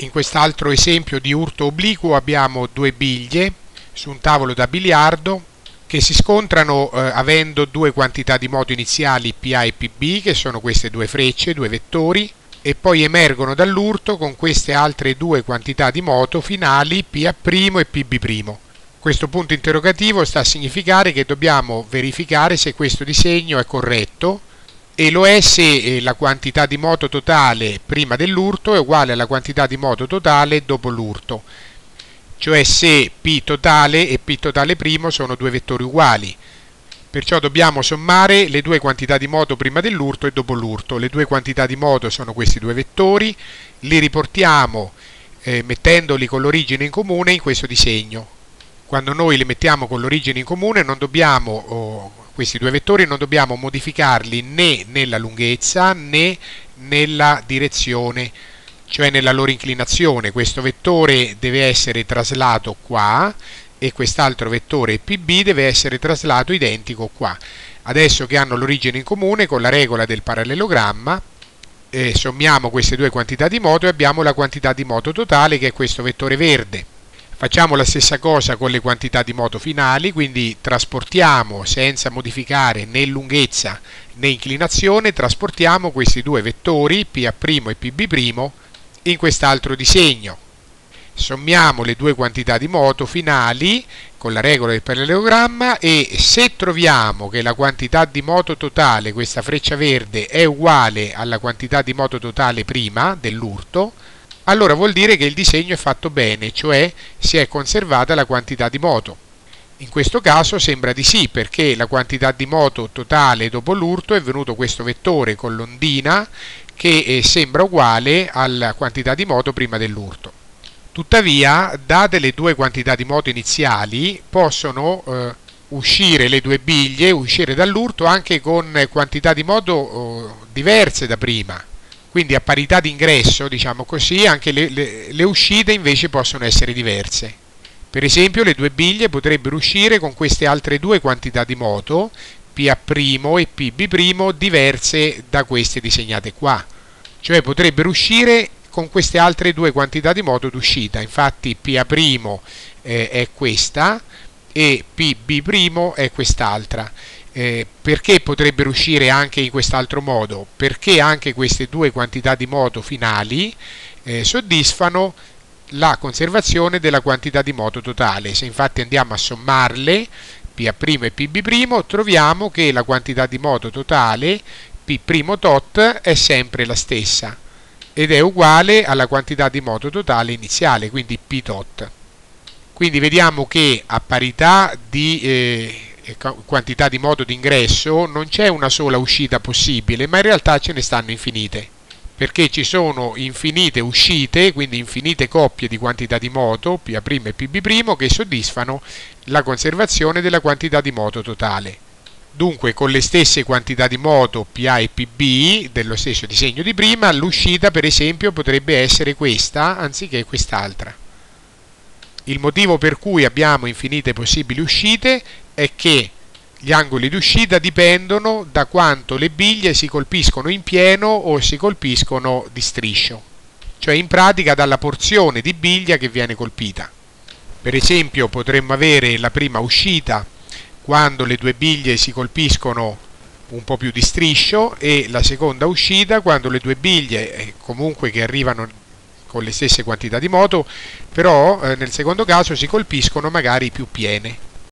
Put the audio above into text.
In quest'altro esempio di urto obliquo abbiamo due biglie su un tavolo da biliardo che si scontrano eh, avendo due quantità di moto iniziali PA e PB che sono queste due frecce, due vettori e poi emergono dall'urto con queste altre due quantità di moto finali PA' e PB'. Questo punto interrogativo sta a significare che dobbiamo verificare se questo disegno è corretto e lo è se eh, la quantità di moto totale prima dell'urto è uguale alla quantità di moto totale dopo l'urto, cioè se P totale e P totale primo sono due vettori uguali. Perciò dobbiamo sommare le due quantità di moto prima dell'urto e dopo l'urto. Le due quantità di moto sono questi due vettori, li riportiamo eh, mettendoli con l'origine in comune in questo disegno. Quando noi li mettiamo con l'origine in comune non dobbiamo oh, questi due vettori non dobbiamo modificarli né nella lunghezza né nella direzione, cioè nella loro inclinazione. Questo vettore deve essere traslato qua e quest'altro vettore PB deve essere traslato identico qua. Adesso che hanno l'origine in comune, con la regola del parallelogramma, eh, sommiamo queste due quantità di moto e abbiamo la quantità di moto totale che è questo vettore verde. Facciamo la stessa cosa con le quantità di moto finali, quindi trasportiamo senza modificare né lunghezza né inclinazione, trasportiamo questi due vettori PA' e PB' in quest'altro disegno. Sommiamo le due quantità di moto finali con la regola del parallelogramma e se troviamo che la quantità di moto totale, questa freccia verde, è uguale alla quantità di moto totale prima dell'urto, allora vuol dire che il disegno è fatto bene, cioè si è conservata la quantità di moto. In questo caso sembra di sì, perché la quantità di moto totale dopo l'urto è venuto questo vettore con l'ondina che eh, sembra uguale alla quantità di moto prima dell'urto. Tuttavia, date le due quantità di moto iniziali, possono eh, uscire le due biglie, uscire dall'urto anche con quantità di moto eh, diverse da prima quindi a parità di ingresso, diciamo così, anche le, le, le uscite invece possono essere diverse. Per esempio le due biglie potrebbero uscire con queste altre due quantità di moto, PA' e PB' diverse da queste disegnate qua. Cioè potrebbero uscire con queste altre due quantità di moto d'uscita. Infatti PA' eh, è questa e PB' è quest'altra. Eh, perché potrebbero uscire anche in quest'altro modo? Perché anche queste due quantità di moto finali eh, soddisfano la conservazione della quantità di moto totale. Se infatti andiamo a sommarle, PA' e PB', troviamo che la quantità di moto totale, P' tot, è sempre la stessa ed è uguale alla quantità di moto totale iniziale, quindi P tot. Quindi vediamo che a parità di eh, quantità di modo d'ingresso non c'è una sola uscita possibile, ma in realtà ce ne stanno infinite perché ci sono infinite uscite, quindi infinite coppie di quantità di moto, PA' e PB', che soddisfano la conservazione della quantità di moto totale. Dunque, con le stesse quantità di moto PA e PB dello stesso disegno di prima, l'uscita per esempio potrebbe essere questa anziché quest'altra. Il motivo per cui abbiamo infinite possibili uscite è che gli angoli d'uscita dipendono da quanto le biglie si colpiscono in pieno o si colpiscono di striscio, cioè in pratica dalla porzione di biglia che viene colpita. Per esempio potremmo avere la prima uscita quando le due biglie si colpiscono un po' più di striscio e la seconda uscita quando le due biglie eh, comunque che arrivano con le stesse quantità di moto però eh, nel secondo caso si colpiscono magari più piene